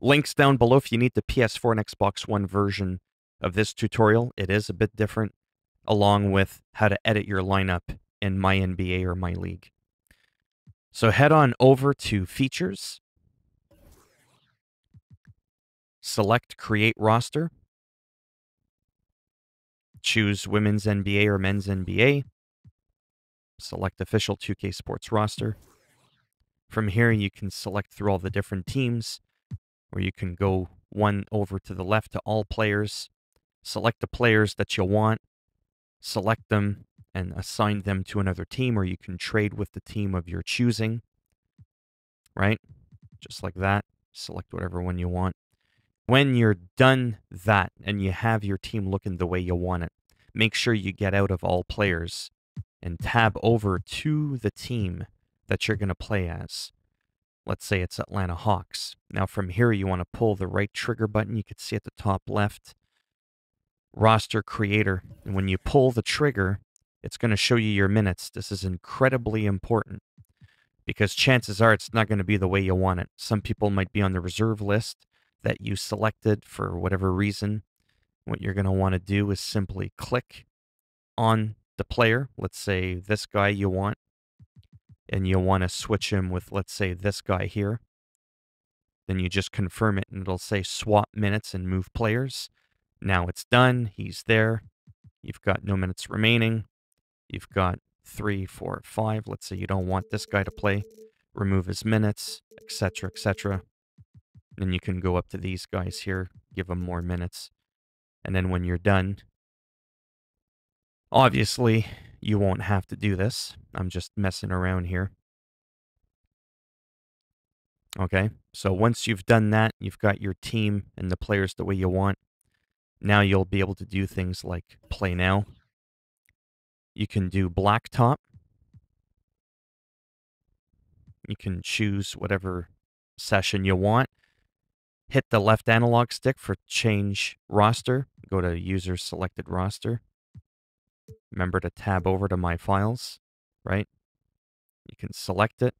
Links down below if you need the PS4 and Xbox One version of this tutorial. It is a bit different, along with how to edit your lineup in my NBA or my league. So head on over to Features, select Create Roster, choose Women's NBA or Men's NBA, select Official 2K Sports Roster. From here, you can select through all the different teams, or you can go one over to the left to all players, select the players that you want, select them, and assign them to another team, or you can trade with the team of your choosing, right? Just like that. Select whatever one you want. When you're done that and you have your team looking the way you want it, make sure you get out of all players and tab over to the team that you're going to play as. Let's say it's Atlanta Hawks. Now from here, you want to pull the right trigger button. You can see at the top left, roster creator. And when you pull the trigger, it's going to show you your minutes. This is incredibly important because chances are it's not going to be the way you want it. Some people might be on the reserve list that you selected for whatever reason. What you're going to want to do is simply click on the player. Let's say this guy you want and you want to switch him with, let's say, this guy here, then you just confirm it and it'll say swap minutes and move players. Now it's done. He's there. You've got no minutes remaining. You've got three, four, five. Let's say you don't want this guy to play. Remove his minutes, etc., etc. Then you can go up to these guys here, give them more minutes. And then when you're done, obviously, you won't have to do this. I'm just messing around here. Okay, so once you've done that, you've got your team and the players the way you want. Now you'll be able to do things like play now. You can do blacktop. You can choose whatever session you want. Hit the left analog stick for change roster. Go to user selected roster. Remember to tab over to My Files, right? You can select it.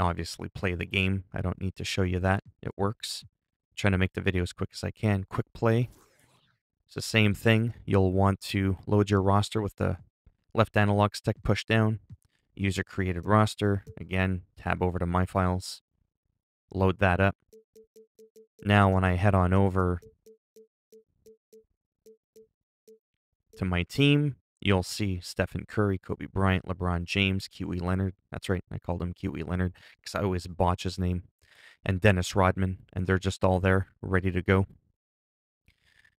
Obviously, play the game. I don't need to show you that. It works. I'm trying to make the video as quick as I can. Quick play. It's the same thing. You'll want to load your roster with the left analog stick pushed down. User created roster. Again, tab over to My Files. Load that up. Now, when I head on over to my team, you'll see Stephen Curry, Kobe Bryant, LeBron James, Kiwi Leonard. That's right, I called him Kiwi Leonard because I always botch his name. And Dennis Rodman, and they're just all there, ready to go.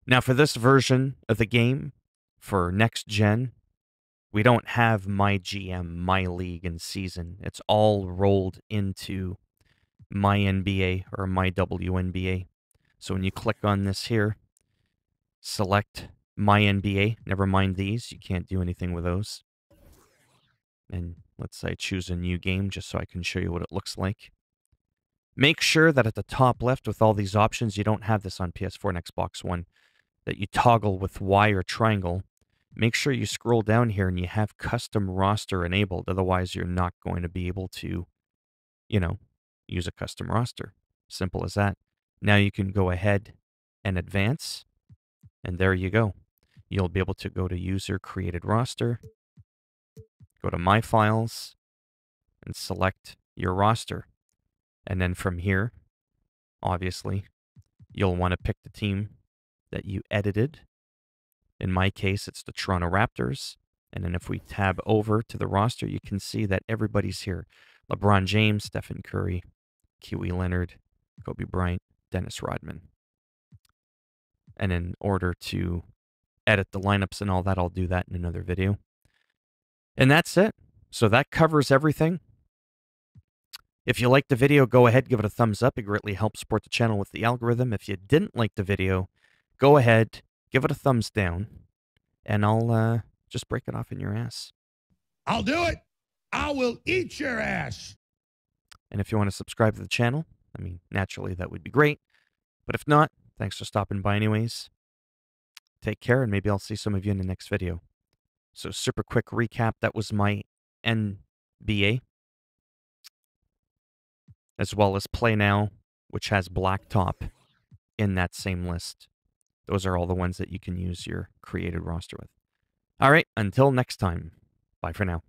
Now, for this version of the game, for next gen, we don't have my GM, my league, and season. It's all rolled into my NBA or my WNBA. So when you click on this here, select my NBA. Never mind these. You can't do anything with those. And let's say I choose a new game just so I can show you what it looks like. Make sure that at the top left with all these options, you don't have this on PS4 and Xbox One, that you toggle with Y or triangle. Make sure you scroll down here and you have custom roster enabled. Otherwise, you're not going to be able to, you know, use a custom roster. Simple as that. Now you can go ahead and advance, and there you go you'll be able to go to user created roster, go to my files, and select your roster. And then from here, obviously, you'll want to pick the team that you edited. In my case, it's the Toronto Raptors. And then if we tab over to the roster, you can see that everybody's here. LeBron James, Stephen Curry, Kiwi Leonard, Kobe Bryant, Dennis Rodman. And in order to edit the lineups and all that. I'll do that in another video. And that's it. So that covers everything. If you liked the video, go ahead, give it a thumbs up. It greatly helps support the channel with the algorithm. If you didn't like the video, go ahead, give it a thumbs down, and I'll uh, just break it off in your ass. I'll do it. I will eat your ass. And if you want to subscribe to the channel, I mean, naturally, that would be great. But if not, thanks for stopping by anyways. Take care, and maybe I'll see some of you in the next video. So, super quick recap that was my NBA. as well as Play Now, which has Blacktop in that same list. Those are all the ones that you can use your created roster with. All right, until next time, bye for now.